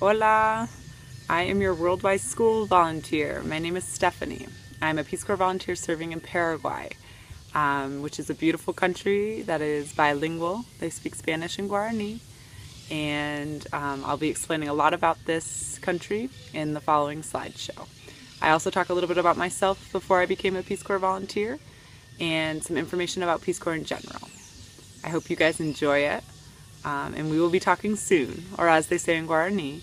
Hola! I am your World Wise School volunteer. My name is Stephanie. I'm a Peace Corps volunteer serving in Paraguay, um, which is a beautiful country that is bilingual. They speak Spanish and Guarani. And um, I'll be explaining a lot about this country in the following slideshow. I also talk a little bit about myself before I became a Peace Corps volunteer and some information about Peace Corps in general. I hope you guys enjoy it. Um, and we will be talking soon, or as they say in Guarani,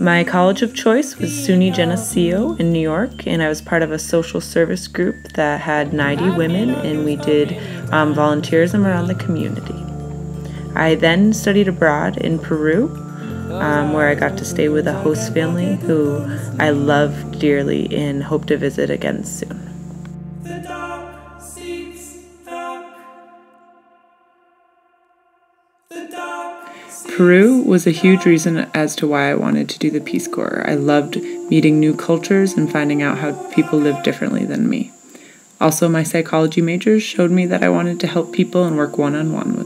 My college of choice was SUNY Geneseo in New York, and I was part of a social service group that had 90 women, and we did um, volunteerism around the community. I then studied abroad in Peru, um, where I got to stay with a host family who I loved dearly and hope to visit again soon. Peru was a huge reason as to why I wanted to do the Peace Corps. I loved meeting new cultures and finding out how people live differently than me. Also, my psychology majors showed me that I wanted to help people and work one on one with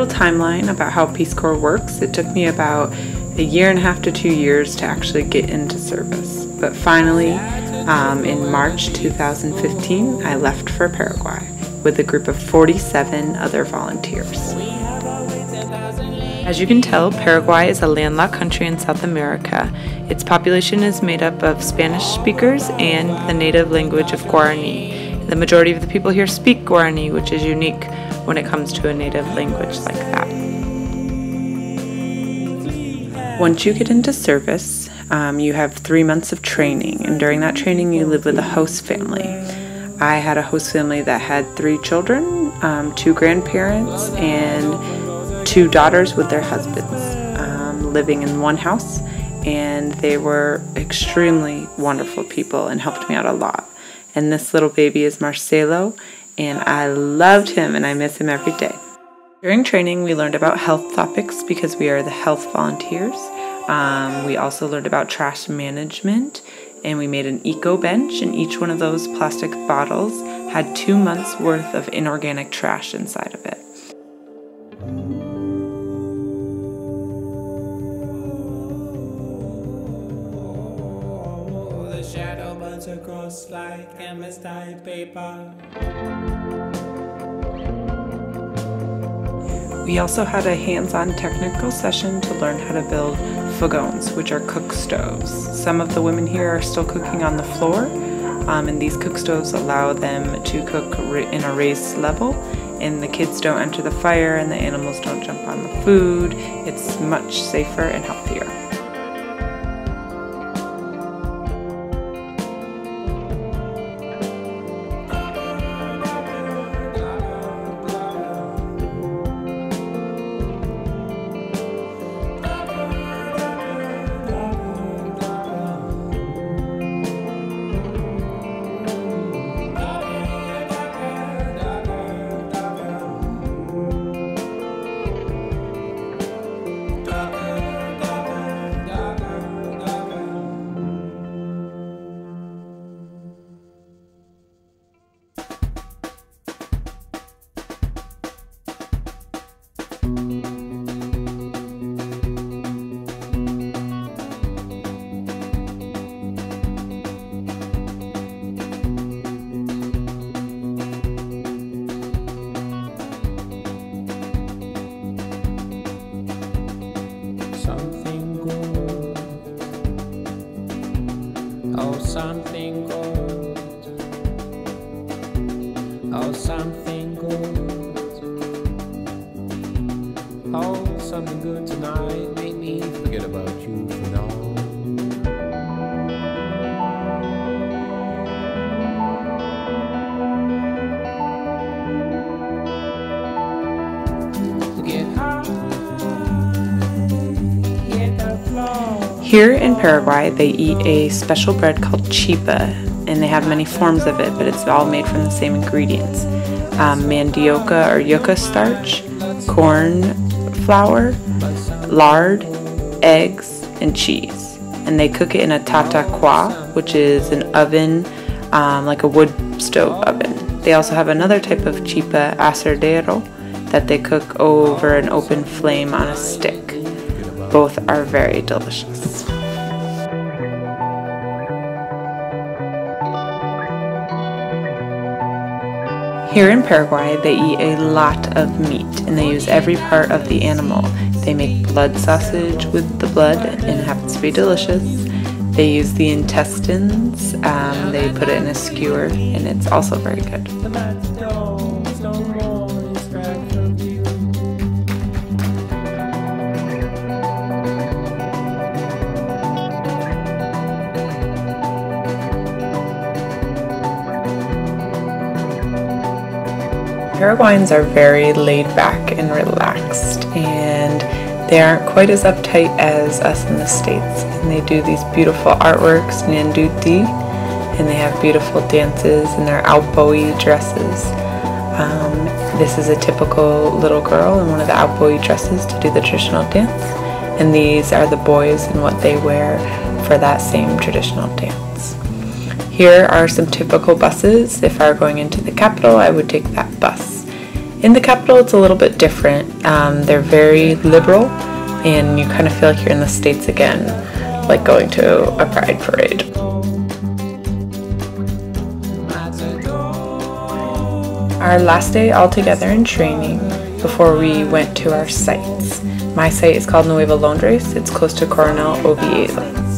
Little timeline about how Peace Corps works. It took me about a year and a half to two years to actually get into service. But finally, um, in March 2015, I left for Paraguay with a group of 47 other volunteers. As you can tell, Paraguay is a landlocked country in South America. Its population is made up of Spanish speakers and the native language of Guarani. The majority of the people here speak Guarani, which is unique when it comes to a native language like that. Once you get into service, um, you have three months of training, and during that training, you live with a host family. I had a host family that had three children, um, two grandparents, and two daughters with their husbands um, living in one house. And they were extremely wonderful people and helped me out a lot. And this little baby is Marcelo, and I loved him and I miss him every day. During training, we learned about health topics because we are the health volunteers. Um, we also learned about trash management and we made an eco bench, and each one of those plastic bottles had two months worth of inorganic trash inside of it. Like MS type paper. We also had a hands on technical session to learn how to build fogons, which are cook stoves. Some of the women here are still cooking on the floor, um, and these cook stoves allow them to cook in a raised level, and the kids don't enter the fire and the animals don't jump on the food. It's much safer and healthier. Something good. Oh, something good. Oh, something good. Here in Paraguay, they eat a special bread called chipa, and they have many forms of it, but it's all made from the same ingredients. Um, mandioca or yucca starch, corn flour, lard, eggs, and cheese. And they cook it in a tataquá, which is an oven, um, like a wood stove oven. They also have another type of chipa asadero that they cook over an open flame on a stick. Both are very delicious. Here in Paraguay, they eat a lot of meat and they use every part of the animal. They make blood sausage with the blood and it happens to be delicious. They use the intestines, um, they put it in a skewer and it's also very good. Paraguayans are very laid back and relaxed, and they aren't quite as uptight as us in the States. And they do these beautiful artworks, Nanduti, and they have beautiful dances in their Alpoi dresses. Um, this is a typical little girl in one of the Alpoi dresses to do the traditional dance, and these are the boys and what they wear for that same traditional dance. Here are some typical buses. If I were going into the capital, I would take that bus. In the capital, it's a little bit different. Um, they're very liberal, and you kind of feel like you're in the States again, like going to a pride parade. Our last day all together in training before we went to our sites. My site is called Nueva Londres. It's close to Coronel Oviedo.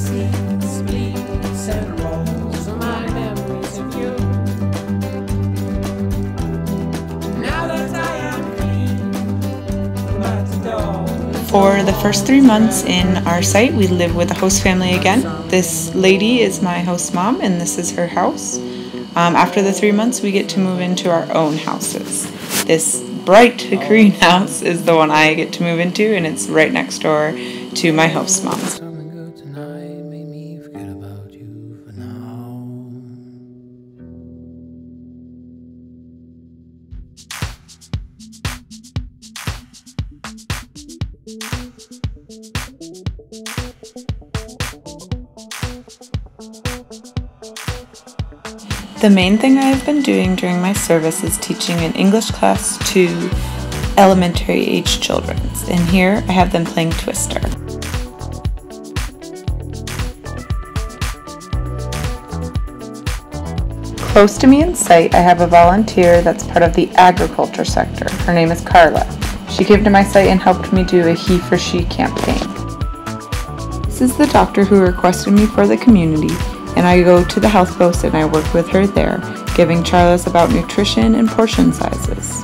For the first three months in our site, we live with a host family again. This lady is my host mom, and this is her house. Um, after the three months, we get to move into our own houses. This bright green house is the one I get to move into, and it's right next door to my host mom. The main thing I have been doing during my service is teaching an English class to elementary age children. And here I have them playing Twister. Close to me in site, I have a volunteer that's part of the agriculture sector. Her name is Carla. She came to my site and helped me do a He for She campaign. This is the doctor who requested me for the community, and I go to the health post and I work with her there, giving Charlas about nutrition and portion sizes.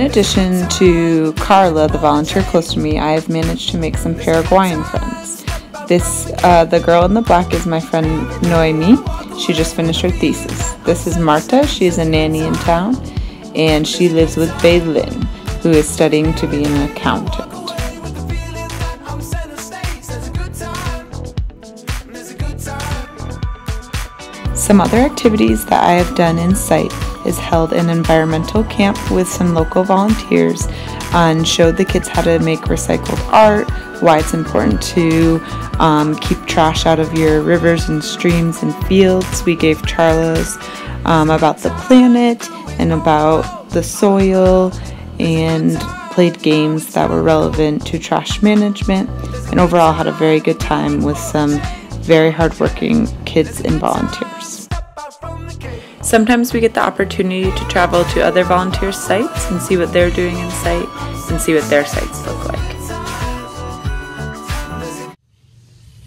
In addition to Carla, the volunteer close to me, I have managed to make some Paraguayan friends. This, uh, the girl in the black is my friend Noemi. She just finished her thesis. This is Marta. She is a nanny in town, and she lives with Baylin, who is studying to be an accountant. Some other activities that I have done in site is held an environmental camp with some local volunteers and showed the kids how to make recycled art, why it's important to um, keep trash out of your rivers and streams and fields. We gave Charlas um, about the planet and about the soil and played games that were relevant to trash management and overall had a very good time with some very hardworking kids and volunteers. Sometimes we get the opportunity to travel to other volunteer sites and see what they're doing in site and see what their sites look like.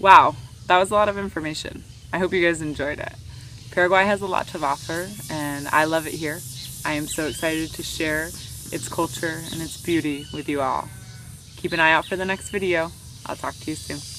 Wow, that was a lot of information. I hope you guys enjoyed it. Paraguay has a lot to offer, and I love it here. I am so excited to share its culture and its beauty with you all. Keep an eye out for the next video. I'll talk to you soon.